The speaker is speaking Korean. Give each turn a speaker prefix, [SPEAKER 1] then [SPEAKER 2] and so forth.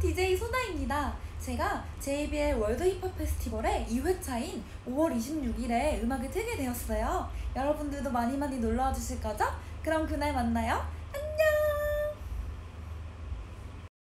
[SPEAKER 1] DJ 소다입니다. 제가 JBL 월드 힙합 페스티벌의 2회차인 5월 26일에 음악을 틀게 되었어요. 여러분들도 많이 많이 놀러와 주실 거죠? 그럼 그날 만나요.